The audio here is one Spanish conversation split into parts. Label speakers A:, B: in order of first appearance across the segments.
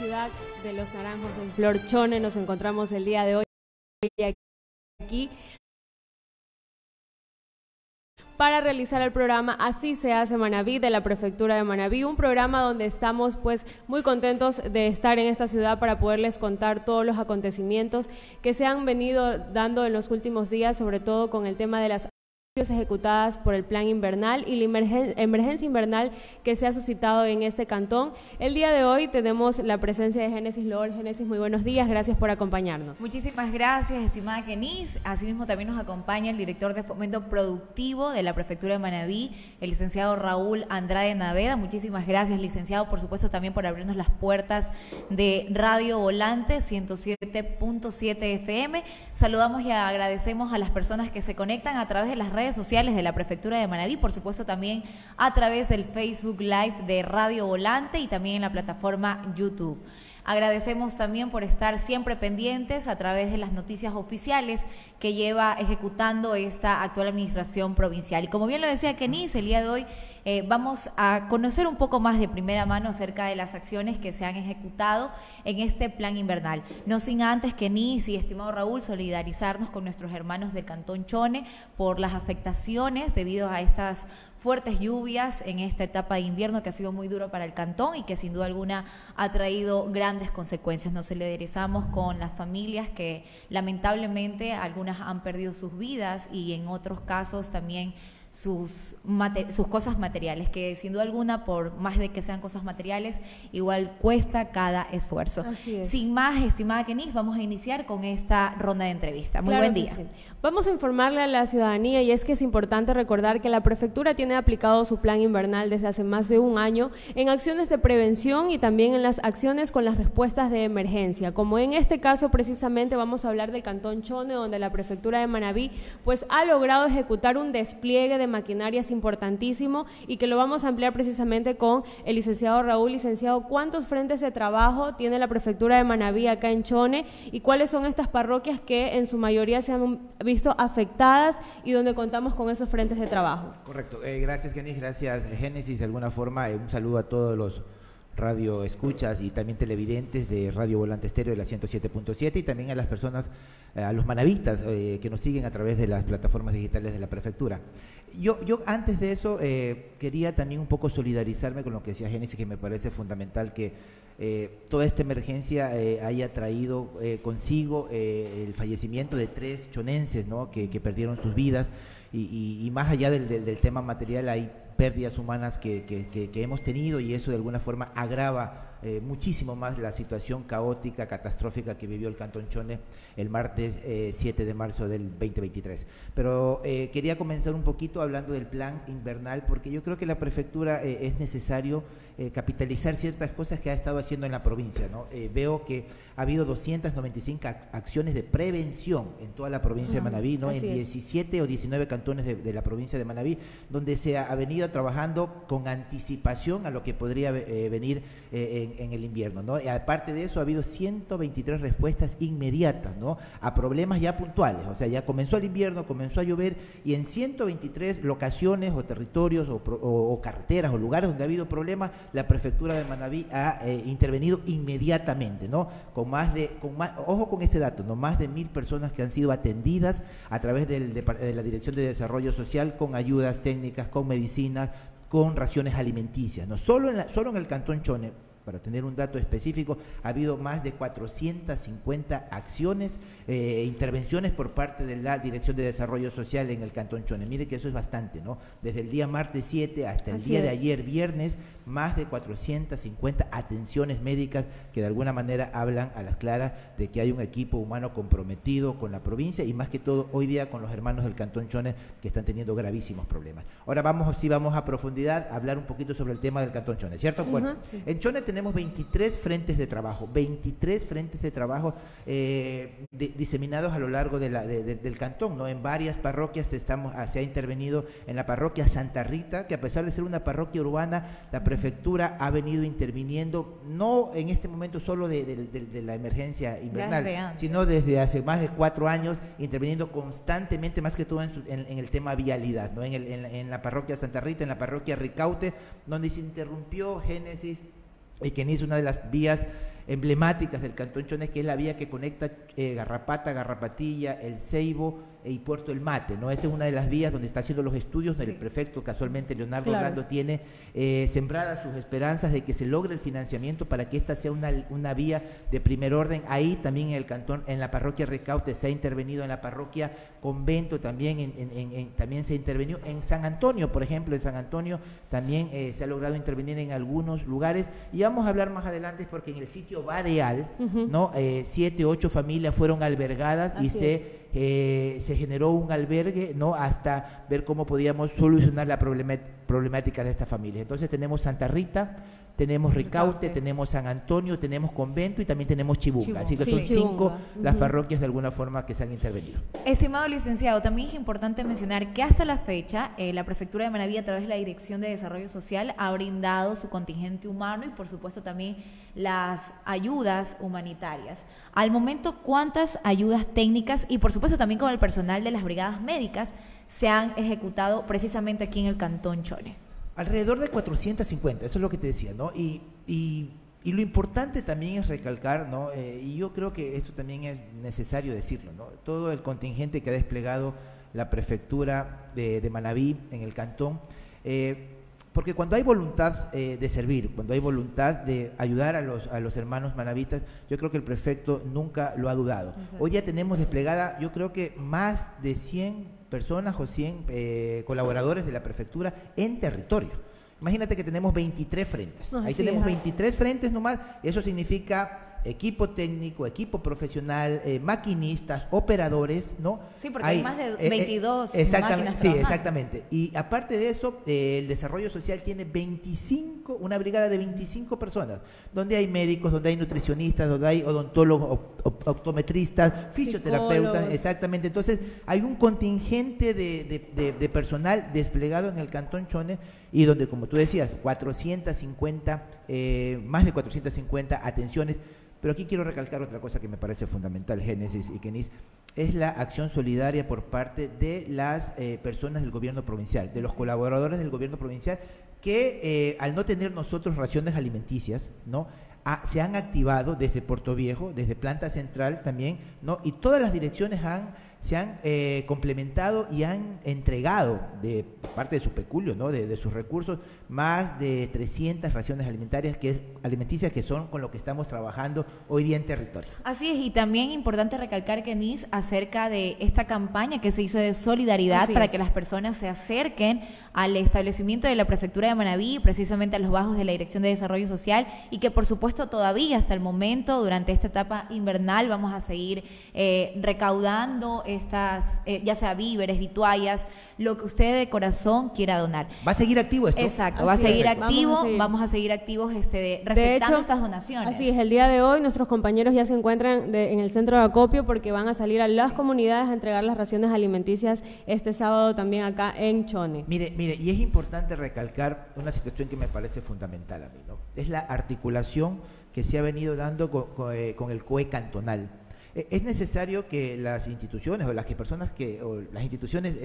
A: ciudad de Los Naranjos en Flor Chone. Nos encontramos el día de hoy aquí para realizar el programa Así se hace Manabí de la Prefectura de Manabí, un programa donde estamos pues muy contentos de estar en esta ciudad para poderles contar todos los acontecimientos que se han venido dando en los últimos días, sobre todo con el tema de las ejecutadas por el plan invernal y la emergencia invernal que se ha suscitado en este cantón. El día de hoy tenemos la presencia de Génesis Lord. Génesis, muy buenos días, gracias por acompañarnos.
B: Muchísimas gracias, estimada Kenis. Asimismo también nos acompaña el director de Fomento Productivo de la Prefectura de Manabí, el licenciado Raúl Andrade Naveda. Muchísimas gracias, licenciado, por supuesto también por abrirnos las puertas de Radio Volante 107.7 FM. Saludamos y agradecemos a las personas que se conectan a través de las redes sociales de la Prefectura de Manabí, por supuesto también a través del Facebook Live de Radio Volante y también en la plataforma YouTube. Agradecemos también por estar siempre pendientes a través de las noticias oficiales que lleva ejecutando esta actual administración provincial. Y como bien lo decía Kenis, el día de hoy eh, vamos a conocer un poco más de primera mano acerca de las acciones que se han ejecutado en este plan invernal. No sin antes, Kenis y estimado Raúl, solidarizarnos con nuestros hermanos del Cantón Chone por las afectaciones debido a estas fuertes lluvias en esta etapa de invierno que ha sido muy duro para el cantón y que sin duda alguna ha traído grandes consecuencias. Nos solidarizamos con las familias que lamentablemente algunas han perdido sus vidas y en otros casos también sus, sus cosas materiales, que sin duda alguna, por más de que sean cosas materiales, igual cuesta cada esfuerzo. Sin más, estimada Kenis, vamos a iniciar con esta ronda de entrevista. Muy buen día.
A: Vamos a informarle a la ciudadanía y es que es importante recordar que la prefectura tiene aplicado su plan invernal desde hace más de un año en acciones de prevención y también en las acciones con las respuestas de emergencia. Como en este caso precisamente vamos a hablar del Cantón Chone, donde la prefectura de Manabí pues ha logrado ejecutar un despliegue de maquinarias importantísimo y que lo vamos a ampliar precisamente con el licenciado Raúl. Licenciado, ¿cuántos frentes de trabajo tiene la prefectura de Manabí acá en Chone y cuáles son estas parroquias que en su mayoría se han visto afectadas y donde contamos con esos frentes de trabajo.
C: Correcto. Eh, gracias, Genis. Gracias, Génesis. De alguna forma, eh, un saludo a todos los radio escuchas y también televidentes de Radio Volante Estéreo de la 107.7 y también a las personas, eh, a los manavitas que nos siguen a través de las plataformas digitales de la prefectura. Yo, yo antes de eso quería también un poco solidarizarme con lo que decía Génesis, que me parece fundamental que eh, toda esta emergencia eh, haya traído eh, consigo el fallecimiento de tres chonenses ¿no? que, perdieron sus vidas y, más allá del, del, tema material hay pérdidas humanas que, hemos tenido y eso de alguna forma agrava eh, muchísimo más la situación caótica, catastrófica que vivió el Cantón Chone el martes 7 eh, de marzo del 2023. Pero eh, quería comenzar un poquito hablando del plan invernal, porque yo creo que la prefectura es necesario capitalizar ciertas cosas que ha estado haciendo en la provincia. ¿no? veo que ha habido 295 acciones de prevención en toda la provincia de Manabí, ¿no? en 17 o 19 cantones de, la provincia de Manabí, donde se ha, venido trabajando con anticipación a lo que podría venir en en, el invierno. ¿no? Y aparte de eso, ha habido 123 respuestas inmediatas ¿no? a problemas ya puntuales. O sea, ya comenzó el invierno, comenzó a llover y en 123 locaciones o territorios o, carreteras o lugares donde ha habido problemas, la prefectura de Manabí ha eh, intervenido inmediatamente, ¿no? Con más de, con más, ojo con este dato, ¿no? Más de mil personas que han sido atendidas a través del, de, la Dirección de Desarrollo Social con ayudas técnicas, con medicinas, con raciones alimenticias, ¿no? Solo en, la, solo en el Cantón Chone, para tener un dato específico, ha habido más de 450 acciones, e intervenciones por parte de la Dirección de Desarrollo Social en el Cantón Chone. Mire que eso es bastante, ¿no? Desde el día martes 7 hasta el día de ayer, viernes, más de 450 atenciones médicas que de alguna manera hablan a las claras de que hay un equipo humano comprometido con la provincia y más que todo hoy día con los hermanos del Cantón Chone que están teniendo gravísimos problemas. Ahora vamos, si vamos a profundidad, a hablar un poquito sobre el tema del Cantón Chone, ¿cierto? bueno, en Chone tenemos 23 frentes de trabajo, 23 frentes de trabajo eh, diseminados a lo largo del cantón, ¿no? En varias parroquias estamos, se ha intervenido en la parroquia Santa Rita, que a pesar de ser una parroquia urbana, la prefectura ha venido interviniendo, no en este momento solo de, la emergencia invernal, sino desde hace más de cuatro años, interviniendo constantemente, más que todo en, el tema vialidad, ¿no? En, en, la parroquia Santa Rita, en la parroquia Ricaute, donde se interrumpió Génesis y que es una de las vías emblemáticas del Cantón Chones, que es la vía que conecta eh, Garrapata, Garrapatilla, El Ceibo y Puerto El Mate, ¿no? Esa es una de las vías donde está haciendo los estudios, del prefecto casualmente Leonardo Orlando tiene eh, sembradas sus esperanzas de que se logre el financiamiento para que esta sea una, una vía de primer orden. Ahí también en el cantón, en la parroquia Recaute se ha intervenido, en la parroquia Convento también, en, también se ha intervenido, en San Antonio, por ejemplo, en San Antonio también eh, se ha logrado intervenir en algunos lugares y vamos a hablar más adelante porque en el sitio Badeal, ¿no? Eh, siete, ocho familias fueron albergadas y se eh, se generó un albergue, ¿no? Hasta ver cómo podíamos solucionar la problemática de esta familia. Entonces tenemos Santa Rita, tenemos Ricaute, tenemos San Antonio, tenemos Convento y también tenemos Chibunga. Así que son cinco las parroquias de alguna forma que se han intervenido.
B: Estimado licenciado, también es importante mencionar que hasta la fecha eh, la Prefectura de Manaví a través de la Dirección de Desarrollo Social ha brindado su contingente humano y por supuesto también las ayudas humanitarias. Al momento, ¿cuántas ayudas técnicas y por supuesto también con el personal de las brigadas médicas se han ejecutado precisamente aquí en el Cantón Chone?
C: Alrededor de 450, eso es lo que te decía, ¿no? Y, y, lo importante también es recalcar, ¿no? Eh, y yo creo que esto también es necesario decirlo, ¿no? Todo el contingente que ha desplegado la prefectura de, de Manabí en el cantón, eh, porque cuando hay voluntad eh, de servir, cuando hay voluntad de ayudar a los, a los hermanos manavitas, yo creo que el prefecto nunca lo ha dudado. Hoy ya tenemos desplegada, yo creo que más de 100 personas o 100 eh, colaboradores de la prefectura en territorio. Imagínate que tenemos 23 frentes. Ahí tenemos 23 frentes nomás. Eso significa equipo técnico, equipo profesional, eh, maquinistas, operadores, ¿no?
B: Sí, porque hay, más de 22
C: eh, exactamente, Sí, exactamente. Y aparte de eso, el desarrollo social tiene 25, una brigada de 25 personas, donde hay médicos, donde hay nutricionistas, donde hay odontólogos, optometristas, fisioterapeutas, exactamente. Entonces, hay un contingente de, personal desplegado en el Cantón Chone y donde, como tú decías, 450, eh, más de 450 atenciones pero aquí quiero recalcar otra cosa que me parece fundamental, Génesis y Kenis, es la acción solidaria por parte de las eh, personas del gobierno provincial, de los colaboradores del gobierno provincial, que eh, al no tener nosotros raciones alimenticias, ¿no? Ah, se han activado desde Puerto Viejo, desde Planta Central también, ¿no? Y todas las direcciones han se han eh, complementado y han entregado de parte de su peculio, ¿no? de, sus recursos, más de 300 raciones alimentarias que, alimenticias que son con lo que estamos trabajando hoy día en territorio.
B: Así es, y también importante recalcar, que NIS acerca de esta campaña que se hizo de solidaridad para que las personas se acerquen al establecimiento de la Prefectura de Manaví, precisamente a los bajos de la Dirección de Desarrollo Social, y que por supuesto todavía hasta el momento, durante esta etapa invernal, vamos a seguir eh, recaudando estas, eh, ya sea víveres, vituallas, lo que usted de corazón quiera donar.
C: ¿Va a seguir activo esto?
B: Exacto, va a seguir activo, vamos a seguir, activos este, receptando estas donaciones.
A: Así es, el día de hoy nuestros compañeros ya se encuentran en el centro de acopio porque van a salir a las comunidades a entregar las raciones alimenticias este sábado también acá en Chone.
C: Mire, mire, y es importante recalcar una situación que me parece fundamental a mí, ¿no? Es la articulación que se ha venido dando con eh, el COE cantonal. Eh, es necesario que las instituciones o las que personas que o las instituciones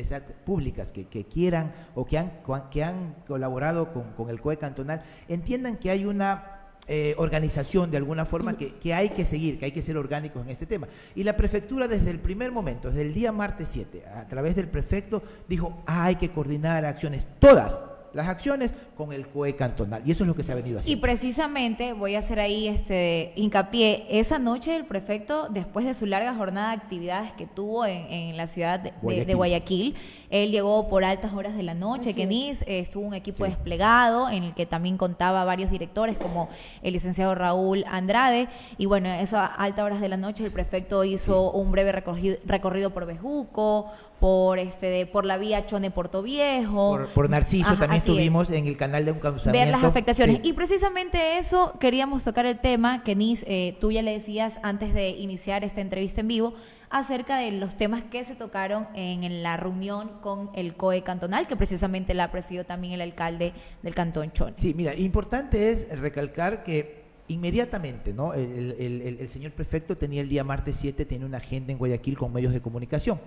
C: públicas que, quieran o que han, que han colaborado con, el COE cantonal entiendan que hay una eh, organización de alguna forma que, que, hay que seguir, que hay que ser orgánicos en este tema. Y la prefectura desde el primer momento, desde el día martes 7, a través del prefecto, dijo, hay que coordinar acciones, todas, las acciones con el COE cantonal. Y eso es lo que se ha venido haciendo.
B: Y precisamente voy a hacer ahí este hincapié. Esa noche el prefecto, después de su larga jornada de actividades que tuvo en, la ciudad de Guayaquil. él llegó por altas horas de la noche. Kenis estuvo un equipo desplegado en el que también contaba varios directores como el licenciado Raúl Andrade. Y bueno, esas altas horas de la noche el prefecto hizo un breve recorrido, recorrido por Bejuco, por este por la vía Chone Puerto Viejo.
C: Por, Narciso también estuvimos en el canal de un.
B: Ver las afectaciones. Y precisamente eso queríamos tocar el tema que Nis, eh, tú ya le decías antes de iniciar esta entrevista en vivo, acerca de los temas que se tocaron en, la reunión con el COE cantonal, que precisamente la presidió también el alcalde del cantón Chone.
C: Sí, mira, importante es recalcar que inmediatamente, ¿no? El, el, señor prefecto tenía el día martes 7, tiene una agenda en Guayaquil con medios de comunicación.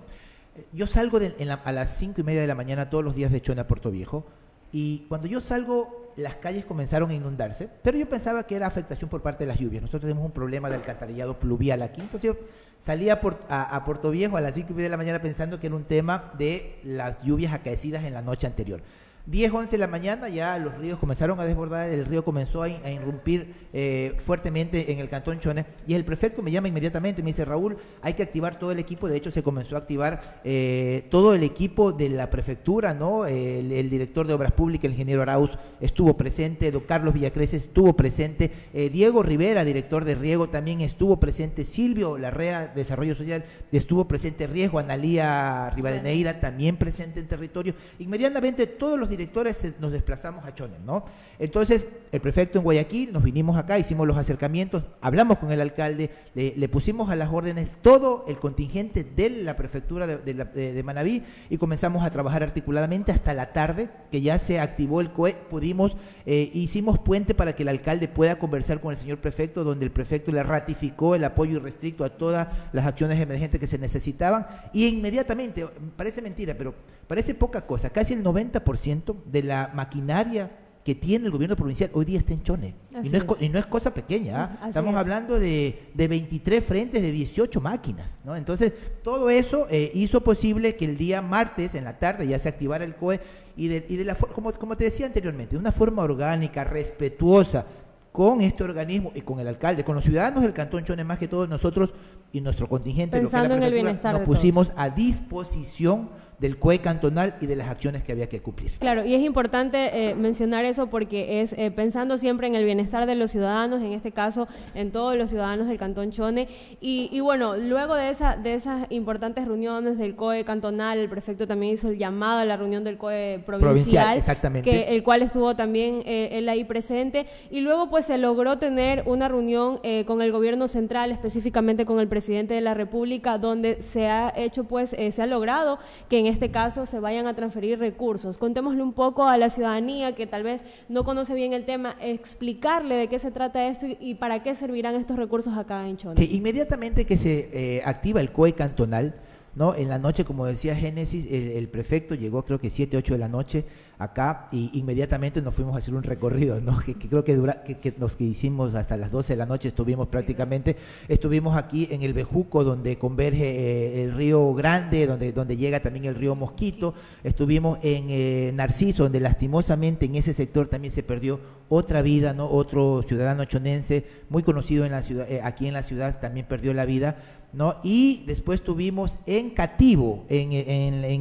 C: Yo salgo a las cinco y media de la mañana todos los días de Chona a Puerto Viejo y cuando yo salgo las calles comenzaron a inundarse, pero yo pensaba que era afectación por parte de las lluvias. Nosotros tenemos un problema de alcantarillado pluvial aquí, entonces yo salía a, a, Puerto Viejo a las 5 y media de la mañana pensando que era un tema de las lluvias acaecidas en la noche anterior. 10, 11 de la mañana ya los ríos comenzaron a desbordar, el río comenzó a, irrumpir eh, fuertemente en el cantón Chone y el prefecto me llama inmediatamente, me dice Raúl, hay que activar todo el equipo, de hecho se comenzó a activar eh, todo el equipo de la prefectura, ¿no? El, director de Obras Públicas, el ingeniero Arauz, estuvo presente, don Carlos Villacreces estuvo presente, eh, Diego Rivera, director de Riego, también estuvo presente, Silvio Larrea, Desarrollo Social, estuvo presente, Riesgo, Analía Rivadeneira, también presente en territorio, inmediatamente todos los directores nos desplazamos a Chonen, ¿no? Entonces, el prefecto en Guayaquil, nos vinimos acá, hicimos los acercamientos, hablamos con el alcalde, le, pusimos a las órdenes todo el contingente de la prefectura de, de, Manabí y comenzamos a trabajar articuladamente hasta la tarde, que ya se activó el COE, pudimos, eh, hicimos puente para que el alcalde pueda conversar con el señor prefecto, donde el prefecto le ratificó el apoyo irrestricto a todas las acciones emergentes que se necesitaban y inmediatamente, parece mentira, pero parece poca cosa, casi el 90% de la maquinaria que tiene el gobierno provincial hoy día está en Chone. Y no es, y no es, cosa pequeña. ¿ah? Estamos hablando de, de, 23 frentes de 18 máquinas. ¿no? Entonces, todo eso eh, hizo posible que el día martes, en la tarde, ya se activara el COE y de, y de la como, como te decía anteriormente, de una forma orgánica, respetuosa con este organismo y con el alcalde, con los ciudadanos del Cantón Chone, más que todos nosotros y nuestro contingente,
A: en el bienestar
C: nos pusimos a disposición del COE cantonal y de las acciones que había que cumplir.
A: Claro, y es importante eh, mencionar eso porque es eh, pensando siempre en el bienestar de los ciudadanos, en este caso en todos los ciudadanos del Cantón Chone. Y, bueno, luego de, esa, de esas importantes reuniones del COE cantonal, el prefecto también hizo el llamado a la reunión del COE provincial,
C: exactamente.
A: Que, el cual estuvo también eh, él ahí presente. Y luego pues se logró tener una reunión con el gobierno central, específicamente con el presidente de la República, donde se ha hecho pues, se ha logrado que en este caso se vayan a transferir recursos. Contémosle un poco a la ciudadanía que tal vez no conoce bien el tema, explicarle de qué se trata esto y, para qué servirán estos recursos acá en Chone.
C: inmediatamente que se eh, activa el COE cantonal, ¿no? En la noche, como decía Génesis, el, prefecto llegó creo que 7, 8 de la noche acá y inmediatamente nos fuimos a hacer un recorrido, ¿no? Que, creo que, dura, que, que hicimos hasta las 12 de la noche estuvimos prácticamente, estuvimos aquí en el Bejuco donde converge eh, el río Grande, donde, donde llega también el río Mosquito, estuvimos en eh, Narciso, donde lastimosamente en ese sector también se perdió otra vida, ¿no? Otro ciudadano chonense muy conocido en la ciudad, eh, aquí en la ciudad también perdió la vida ¿no? Y después tuvimos en Cativo, en,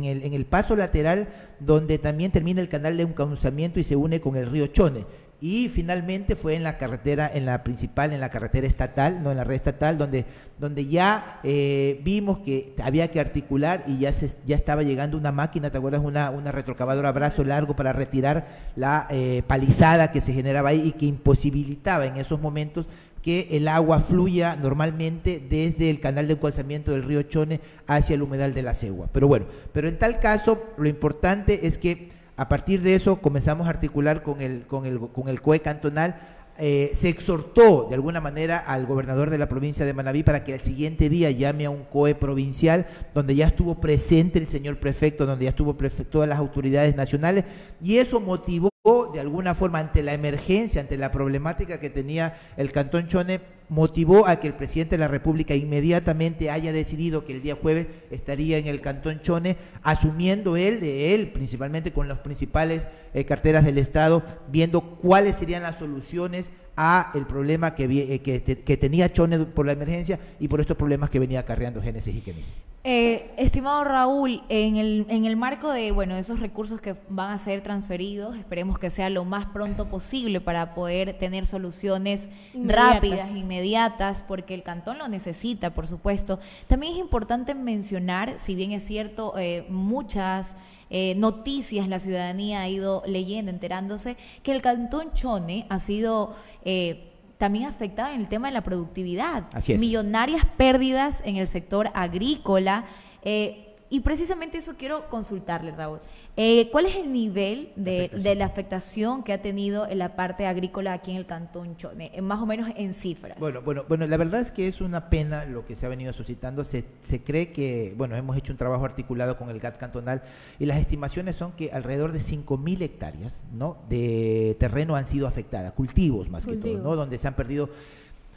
C: el, paso lateral, donde también termina el canal de encaucamiento y se une con el río Chone. Y finalmente fue en la carretera, en la principal, en la carretera estatal, no en la red estatal, donde, donde ya eh, vimos que había que articular y ya, se, ya estaba llegando una máquina, ¿te acuerdas? Una, una retrocavadora a brazo largo para retirar la eh, palizada que se generaba ahí y que imposibilitaba en esos momentos que el agua fluya normalmente desde el canal de encuazamiento del río Chone hacia el humedal de la Cegua. Pero bueno, pero en tal caso lo importante es que a partir de eso comenzamos a articular con el, con el, con el COE cantonal eh, se exhortó de alguna manera al gobernador de la provincia de Manabí para que al siguiente día llame a un COE provincial donde ya estuvo presente el señor prefecto, donde ya estuvo todas las autoridades nacionales y eso motivó de alguna forma ante la emergencia, ante la problemática que tenía el Cantón Chone, motivó a que el presidente de la República inmediatamente haya decidido que el día jueves estaría en el Cantón Chone, asumiendo él, de él, principalmente con las principales eh, carteras del Estado, viendo cuáles serían las soluciones a el problema que, eh, que, tenía Chone por la emergencia y por estos problemas que venía acarreando Génesis y Kenis.
B: Eh, estimado Raúl, en el, en el marco de bueno esos recursos que van a ser transferidos, esperemos que sea lo más pronto posible para poder tener soluciones rápidas, inmediatas, porque el cantón lo necesita, por supuesto. También es importante mencionar, si bien es cierto, eh, muchas eh, noticias la ciudadanía ha ido leyendo, enterándose, que el Cantón Chone ha sido eh, también afectado en el tema de la productividad.
C: Así
B: Millonarias pérdidas en el sector agrícola. Eh, y precisamente eso quiero consultarle, Raúl. Eh, ¿Cuál es el nivel de, de, la afectación que ha tenido en la parte agrícola aquí en el Cantón Chone, más o menos en cifras?
C: Bueno, bueno, bueno, la verdad es que es una pena lo que se ha venido suscitando. Se, se cree que, bueno, hemos hecho un trabajo articulado con el GAT cantonal y las estimaciones son que alrededor de 5.000 hectáreas ¿no? de terreno han sido afectadas, cultivos más que todo, ¿no? donde se han perdido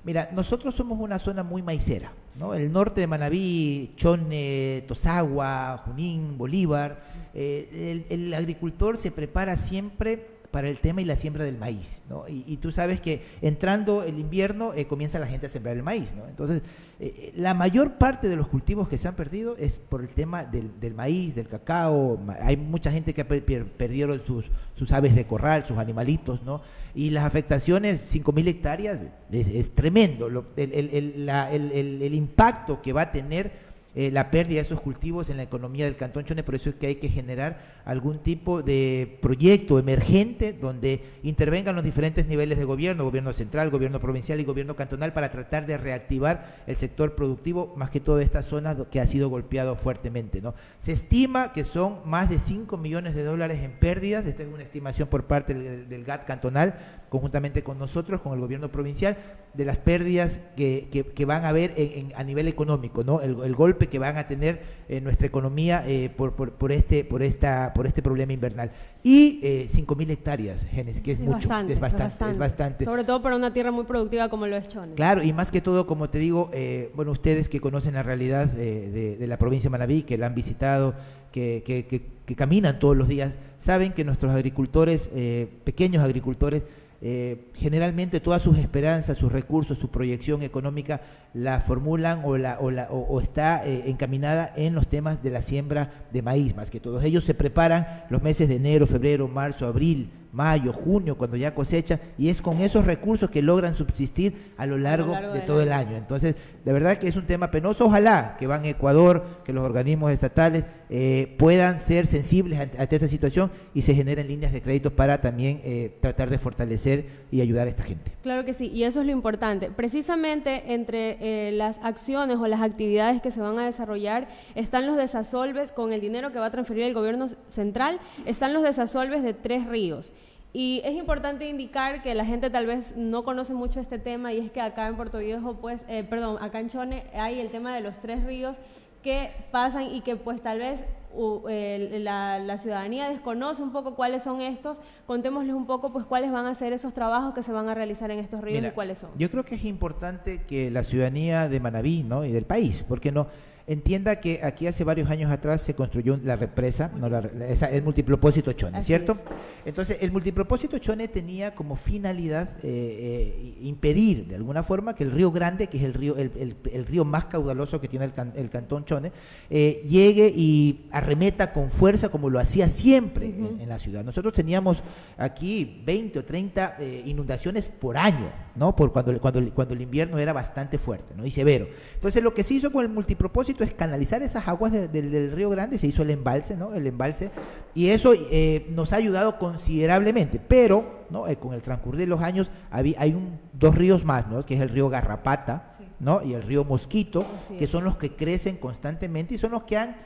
C: Mira, nosotros somos una zona muy maicera, ¿no? El norte de Manabí, Chone, Tosagua, Junín, Bolívar, eh, el, el, agricultor se prepara siempre para el tema y la siembra del maíz, ¿no? Y, tú sabes que entrando el invierno eh, comienza la gente a sembrar el maíz, ¿no? Entonces, eh, eh, la mayor parte de los cultivos que se han perdido es por el tema del, maíz, del cacao, hay mucha gente que ha perdido sus, sus aves de corral, sus animalitos, ¿no? Y las afectaciones, 5.000 hectáreas, es, tremendo, el, el, el impacto que va a tener eh, la pérdida de esos cultivos en la economía del Cantón Chone, por eso es que hay que generar algún tipo de proyecto emergente donde intervengan los diferentes niveles de gobierno, gobierno central, gobierno provincial y gobierno cantonal para tratar de reactivar el sector productivo, más que todo esta zona que ha sido golpeado fuertemente. ¿no? Se estima que son más de 5 millones de dólares en pérdidas, esta es una estimación por parte del, GAT cantonal, conjuntamente con nosotros, con el gobierno provincial, de las pérdidas que, que, van a haber a nivel económico, ¿no? el, el golpe que van a tener en nuestra economía eh, por, por, por, este, por, esta, por este problema invernal. Y eh, 5.000 hectáreas, Génesis, que es, mucho, es, bastante, es, bastante,
A: Sobre todo para una tierra muy productiva como lo es Chone.
C: Claro, y más que todo, como te digo, eh, bueno, ustedes que conocen la realidad de, de, la provincia de Manabí, que la han visitado, que, que, que, caminan todos los días, saben que nuestros agricultores, eh, pequeños agricultores, eh, generalmente todas sus esperanzas, sus recursos, su proyección económica la formulan o, la, o, la, o, está eh, encaminada en los temas de la siembra de maíz, más que todos ellos se preparan los meses de enero, febrero, marzo, abril, mayo, junio, cuando ya cosecha, y es con esos recursos que logran subsistir a lo largo, de todo el año. Entonces, de verdad que es un tema penoso. Ojalá que van a Ecuador, que los organismos estatales eh, puedan ser sensibles ante, esta situación y se generen líneas de crédito para también eh, tratar de fortalecer y ayudar a esta gente.
A: Claro que sí, y eso es lo importante. Precisamente entre eh, las acciones o las actividades que se van a desarrollar están los desasolves con el dinero que va a transferir el gobierno central, están los desasolves de tres ríos. Y es importante indicar que la gente tal vez no conoce mucho este tema y es que acá en Puerto Viejo, pues, eh, perdón, acá en Chone hay el tema de los tres ríos que pasan y que pues tal vez la, ciudadanía desconoce un poco cuáles son estos, contémosles un poco pues cuáles van a ser esos trabajos que se van a realizar en estos ríos y cuáles son.
C: Yo creo que es importante que la ciudadanía de Manabí ¿no? y del país, porque no entienda que aquí hace varios años atrás se construyó la represa, no la, el multipropósito Chone, ¿cierto? Entonces, el multipropósito Chone tenía como finalidad eh, eh, impedir de alguna forma que el río Grande, que es el río, el, el, río más caudaloso que tiene el, el cantón Chone, eh, llegue y arremeta con fuerza como lo hacía siempre en, la ciudad. Nosotros teníamos aquí 20 o 30 inundaciones por año, ¿no? Por cuando, cuando, cuando el invierno era bastante fuerte, ¿no? Y severo. Entonces, lo que se hizo con el multipropósito es canalizar esas aguas del Río Grande, se hizo el embalse, ¿no? El embalse, y eso eh, nos ha ayudado considerablemente, pero, ¿no? Eh, con el transcurrir de los años hay un, dos ríos más, ¿no? Que es el río Garrapata, ¿no? Y el río Mosquito, que son los que crecen constantemente y son los que han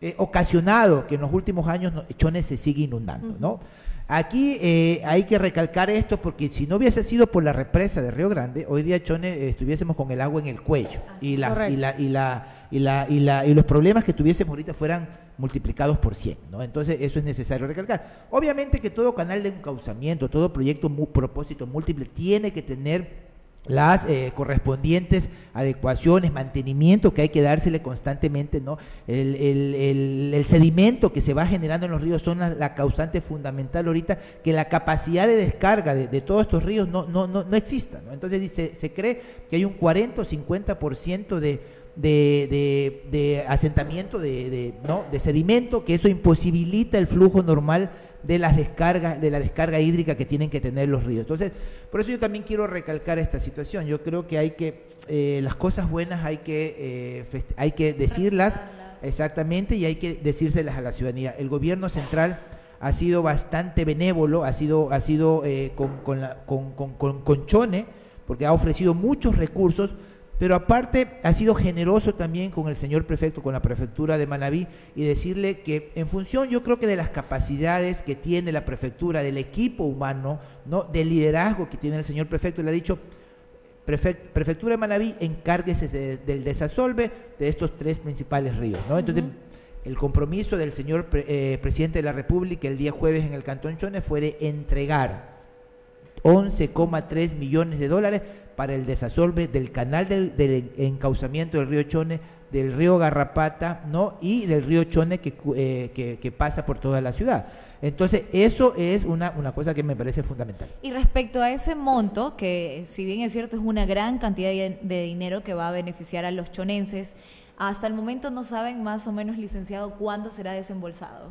C: eh, ocasionado que en los últimos años Chone se sigue inundando, ¿no? Aquí hay que recalcar esto porque si no hubiese sido por la represa de Río Grande, hoy día Chone estuviésemos con el agua en el cuello y, las, y, la, y, la, y, la, y, la, y los problemas que tuviésemos ahorita fueran multiplicados por 100, ¿no? Entonces eso es necesario recalcar. Obviamente que todo canal de encauzamiento, todo proyecto, propósito múltiple tiene que tener las eh, correspondientes adecuaciones, mantenimiento que hay que dársele constantemente, ¿no? El, el, el, sedimento que se va generando en los ríos son la, causante fundamental ahorita, que la capacidad de descarga de, todos estos ríos no, no, no, no exista. Entonces dice, se cree que hay un 40 o 50% de de, de, asentamiento de, ¿no? de sedimento, que eso imposibilita el flujo normal de las descargas, de la descarga hídrica que tienen que tener los ríos. Entonces, por eso yo también quiero recalcar esta situación. Yo creo que hay que, eh, las cosas buenas hay que, eh, hay que decirlas exactamente y hay que decírselas a la ciudadanía. El gobierno central ha sido bastante benévolo, ha sido, ha sido eh, con, con, la, con, con, con Chone, porque ha ofrecido muchos recursos pero aparte ha sido generoso también con el señor prefecto, con la prefectura de Manabí, y decirle que en función yo creo que de las capacidades que tiene la prefectura, del equipo humano, ¿no? del liderazgo que tiene el señor prefecto, le ha dicho, prefectura de Manabí, encárguese del desasolve de estos tres principales ríos. ¿no? Entonces, el compromiso del señor eh, presidente de la República el día jueves en el Cantón Chone fue de entregar 11,3 millones de dólares para el desasolve del canal del, encauzamiento del río Chone, del río Garrapata ¿no? y del río Chone que, eh, que, pasa por toda la ciudad. Entonces, eso es una, una cosa que me parece fundamental.
B: Y respecto a ese monto, que si bien es cierto es una gran cantidad de dinero que va a beneficiar a los chonenses, hasta el momento no saben más o menos, licenciado, cuándo será desembolsado.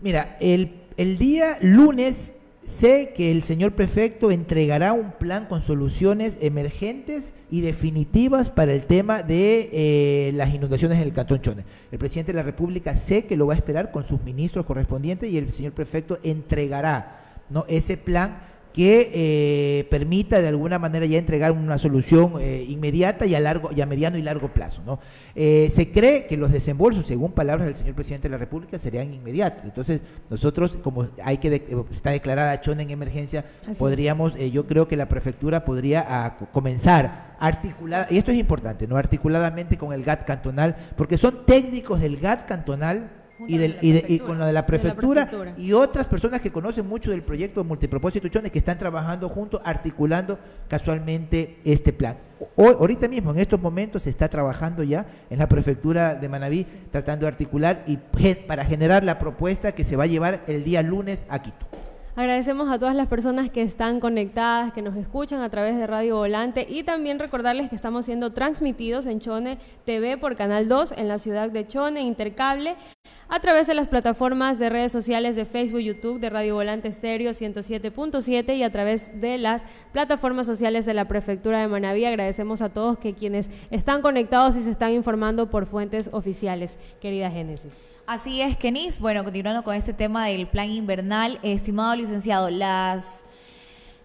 C: Mira, el, el día lunes sé que el señor prefecto entregará un plan con soluciones emergentes y definitivas para el tema de eh, las inundaciones en el Cantón Chone. El presidente de la República sé que lo va a esperar con sus ministros correspondientes y el señor prefecto entregará ¿no? ese plan que eh, permita de alguna manera ya entregar una solución eh, inmediata y a largo y a mediano y largo plazo. ¿no? Eh, se cree que los desembolsos, según palabras del señor presidente de la República, serían inmediatos. Entonces, nosotros, como hay que está declarada Chona en emergencia, podríamos, yo creo que la prefectura podría a, comenzar articulada, y esto es importante, no articuladamente con el GAT cantonal, porque son técnicos del GAT cantonal y, del, y, con lo de la, prefectura, y otras personas que conocen mucho del proyecto multipropósito Chones que están trabajando juntos, articulando casualmente este plan. Hoy, ahorita mismo, en estos momentos, se está trabajando ya en la prefectura de Manabí, tratando de articular y para generar la propuesta que se va a llevar el día lunes a Quito.
A: Agradecemos a todas las personas que están conectadas, que nos escuchan a través de Radio Volante y también recordarles que estamos siendo transmitidos en Chone TV por Canal 2 en la ciudad de Chone, Intercable a través de las plataformas de redes sociales de Facebook, YouTube, de Radio Volante Estéreo 107.7 y a través de las plataformas sociales de la Prefectura de Manaví. Agradecemos a todos que quienes están conectados y se están informando por fuentes oficiales. Querida Génesis.
B: Así es, Kenis. Bueno, continuando con este tema del plan invernal, estimado licenciado, las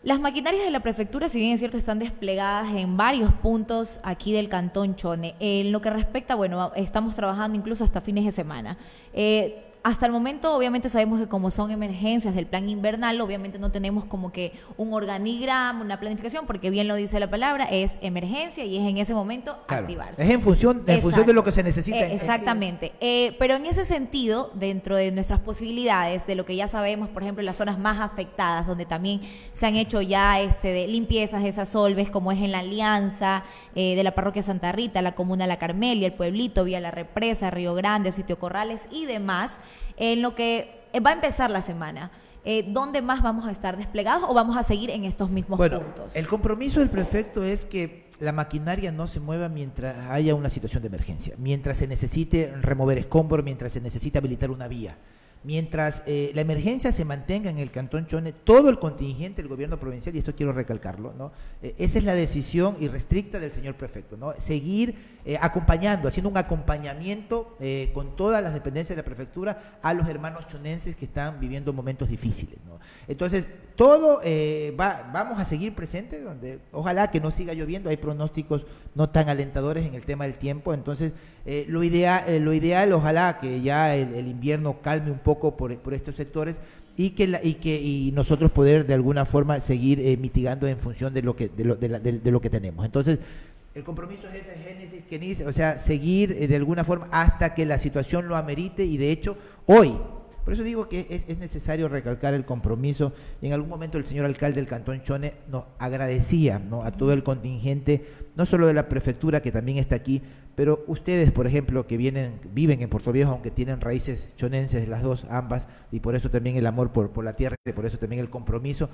B: las maquinarias de la prefectura, si bien es cierto, están desplegadas en varios puntos aquí del Cantón Chone. En lo que respecta, bueno, estamos trabajando incluso hasta fines de semana. Eh, hasta el momento, obviamente, sabemos que como son emergencias del plan invernal, obviamente no tenemos como que un organigrama, una planificación, porque bien lo dice la palabra, es emergencia y es en ese momento activarse.
C: Es en función, en función de lo que se necesita.
B: Eh, exactamente. Eh, pero en ese sentido, dentro de nuestras posibilidades, de lo que ya sabemos, por ejemplo, las zonas más afectadas, donde también se han hecho ya este, de limpiezas de esas solves, como es en la Alianza, eh, de la parroquia Santa Rita, la comuna La Carmelia, el pueblito, vía la represa, Río Grande, Sitio Corrales y demás en lo que va a empezar la semana. Eh, ¿Dónde más vamos a estar desplegados o vamos a seguir en estos mismos bueno, puntos?
C: El compromiso del prefecto es que la maquinaria no se mueva mientras haya una situación de emergencia, mientras se necesite remover escombros, mientras se necesite habilitar una vía. Mientras eh, la emergencia se mantenga en el Cantón Chone, todo el contingente del gobierno provincial, y esto quiero recalcarlo, ¿no? Eh, esa es la decisión irrestricta del señor prefecto, ¿no? seguir eh, acompañando, haciendo un acompañamiento con todas las dependencias de la prefectura a los hermanos chonenses que están viviendo momentos difíciles. ¿no? Entonces, todo va, vamos a seguir presentes, donde ojalá que no siga lloviendo, hay pronósticos no tan alentadores en el tema del tiempo, entonces lo, ideal, lo ideal, ojalá que ya el invierno calme un poco por, por estos sectores y que y que y nosotros poder de alguna forma seguir eh, mitigando en función de lo que de lo, de, lo que tenemos entonces el compromiso es ese génesis que dice o sea seguir eh, de alguna forma hasta que la situación lo amerite y de hecho hoy por eso digo que es, es, necesario recalcar el compromiso. En algún momento el señor alcalde del Cantón Chone nos agradecía a todo el contingente, no solo de la prefectura que también está aquí, pero ustedes, por ejemplo, que vienen, viven en Puerto Viejo, aunque tienen raíces chonenses, las dos, ambas, y por eso también el amor por, por la tierra, y por eso también el compromiso,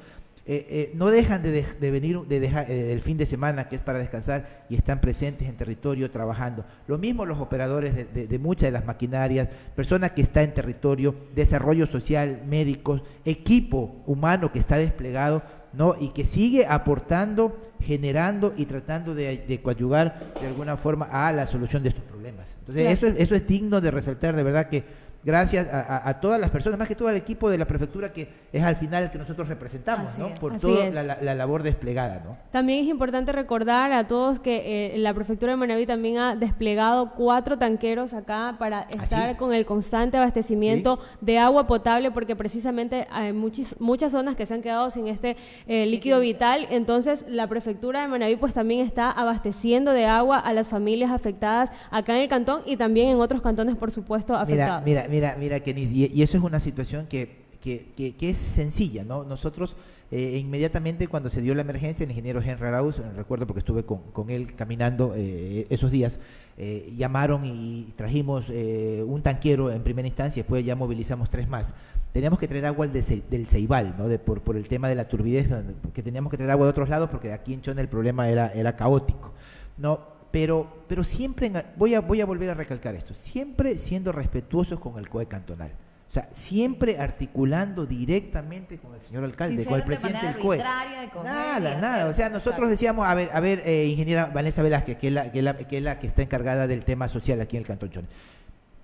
C: eh, eh, no dejan de, venir de dejar, eh, el fin de semana, que es para descansar, y están presentes en territorio trabajando. Lo mismo los operadores de, de muchas de las maquinarias, personas que están en territorio, desarrollo social, médicos, equipo humano que está desplegado ¿no? y que sigue aportando, generando y tratando de, de coadyuvar de alguna forma a la solución de estos problemas. Entonces, eso, es, eso es digno de resaltar, de verdad que gracias a, todas las personas, más que todo al equipo de la prefectura que es al final el que nosotros representamos, ¿no? Por toda la, labor desplegada, ¿no?
A: También es importante recordar a todos que eh, la prefectura de Manaví también ha desplegado cuatro tanqueros acá para ¿Ah, estar con el constante abastecimiento de agua potable, porque precisamente hay muchas, muchas zonas que se han quedado sin este eh, líquido vital. Entonces, la prefectura de Manaví pues también está abasteciendo de agua a las familias afectadas acá en el cantón y también en otros cantones, por supuesto, afectados.
C: Mira, mira, mira, Kenis, y, eso es una situación que, que, que, es sencilla, ¿no? Nosotros eh, inmediatamente cuando se dio la emergencia, el ingeniero Henry Arauz, recuerdo porque estuve con, con él caminando eh, esos días, eh, llamaron y trajimos un tanquero en primera instancia, después ya movilizamos tres más. Teníamos que traer agua del Ceibal, ¿no? De, por, por el tema de la turbidez, que teníamos que traer agua de otros lados porque aquí en Chone el problema era, era caótico. ¿no? Pero, pero siempre, voy, a, voy a volver a recalcar esto, siempre siendo respetuosos con el COE cantonal. O sea, siempre articulando directamente con el señor alcalde, con el presidente del COE. nada, nada. O sea, nosotros decíamos, a ver, a ver, eh, ingeniera Vanessa Velázquez, que es, la, que, es la, que, está encargada del tema social aquí en el Cantón Chone.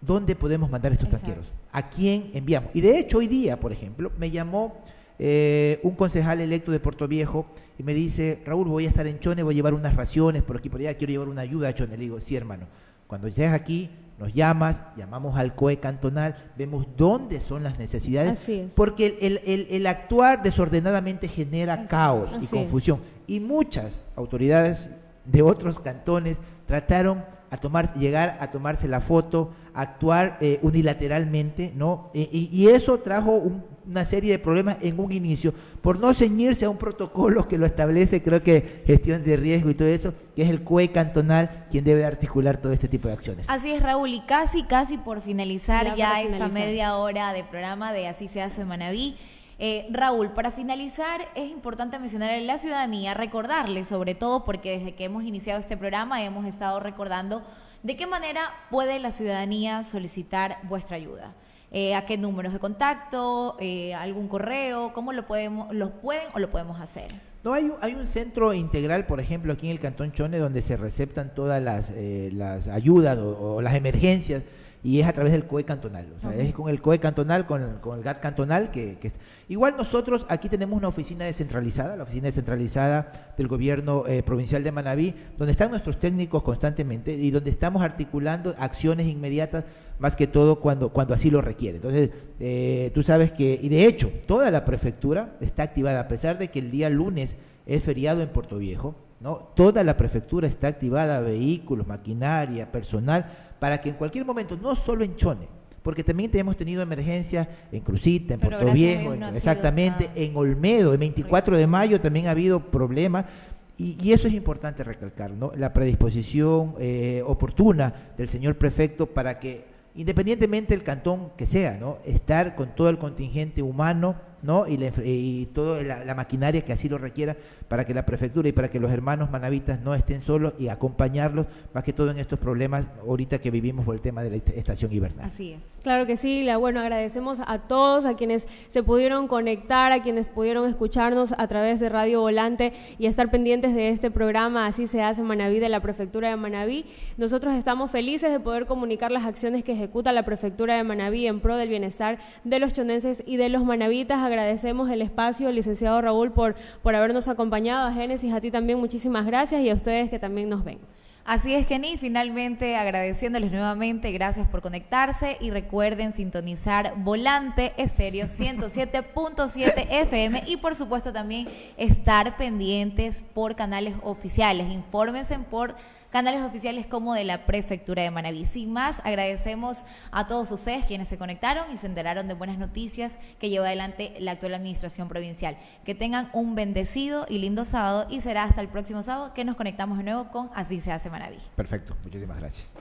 C: ¿Dónde podemos mandar estos tanqueros? ¿A quién enviamos? Y de hecho, hoy día, por ejemplo, me llamó eh, un concejal electo de Puerto Viejo y me dice, Raúl, voy a estar en Chone, voy a llevar unas raciones por aquí por allá, quiero llevar una ayuda a Chone. Le digo, sí, hermano, cuando estés aquí, nos llamas, llamamos al COE cantonal, vemos dónde son las necesidades, porque el, actuar desordenadamente genera caos y confusión. Y muchas autoridades de otros cantones trataron a tomar, llegar a tomarse la foto, actuar eh, unilateralmente, ¿no? y, eso trajo una serie de problemas en un inicio, por no ceñirse a un protocolo que lo establece, creo que gestión de riesgo y todo eso, que es el CUE cantonal quien debe articular todo este tipo de acciones.
B: Así es, Raúl, y casi, casi por finalizar ya, esta media hora de programa de Así se hace Manaví. Eh, Raúl, para finalizar, es importante mencionar a la ciudadanía, recordarle sobre todo, porque desde que hemos iniciado este programa hemos estado recordando de qué manera puede la ciudadanía solicitar vuestra ayuda. Eh, a qué números de contacto, eh, algún correo, cómo lo podemos, lo pueden o lo podemos hacer.
C: No, hay, hay un centro integral, por ejemplo, aquí en el Cantón Chone, donde se receptan todas las, las ayudas o, las emergencias y es a través del COE cantonal, o sea, es con el COE cantonal, con, el GAT cantonal, que, igual nosotros aquí tenemos una oficina descentralizada, la oficina descentralizada del gobierno eh, provincial de Manabí, donde están nuestros técnicos constantemente y donde estamos articulando acciones inmediatas, más que todo cuando, cuando así lo requiere. Entonces, eh, tú sabes que, y de hecho, toda la prefectura está activada, a pesar de que el día lunes es feriado en Puerto Viejo, ¿no? Toda la prefectura está activada, vehículos, maquinaria, personal, para que en cualquier momento, no solo en Chone, porque también hemos tenido emergencias en Crucita, en Puerto Viejo, exactamente, en Olmedo, el 24 de mayo también ha habido problemas. Y, eso es importante recalcar, ¿no? La predisposición eh, oportuna del señor prefecto para que, independientemente del cantón que sea, ¿no? Estar con todo el contingente humano ¿no? y, y toda la, maquinaria que así lo requiera para que la prefectura y para que los hermanos manavitas no estén solos y acompañarlos, más que todo en estos problemas ahorita que vivimos por el tema de la estación invernal.
A: Así es. Claro que sí, la, bueno, agradecemos a todos, a quienes se pudieron conectar, a quienes pudieron escucharnos a través de Radio Volante y estar pendientes de este programa, así se hace Manaví de la Prefectura de Manaví. Nosotros estamos felices de poder comunicar las acciones que ejecuta la Prefectura de Manaví en pro del bienestar de los chonenses y de los manavitas agradecemos el espacio, licenciado Raúl, por, por habernos acompañado. A Génesis, a ti también muchísimas gracias y a ustedes que también nos ven.
B: Así es, Kenny, finalmente agradeciéndoles nuevamente, gracias por conectarse y recuerden sintonizar Volante Estéreo 107.7 FM y por supuesto también estar pendientes por canales oficiales. Infórmense por canales oficiales como de la Prefectura de Manaví. Sin más, agradecemos a todos ustedes quienes se conectaron y se enteraron de buenas noticias que lleva adelante la actual administración provincial. Que tengan un bendecido y lindo sábado y será hasta el próximo sábado que nos conectamos de nuevo con Así se hace Manaví.
C: Perfecto, muchísimas gracias.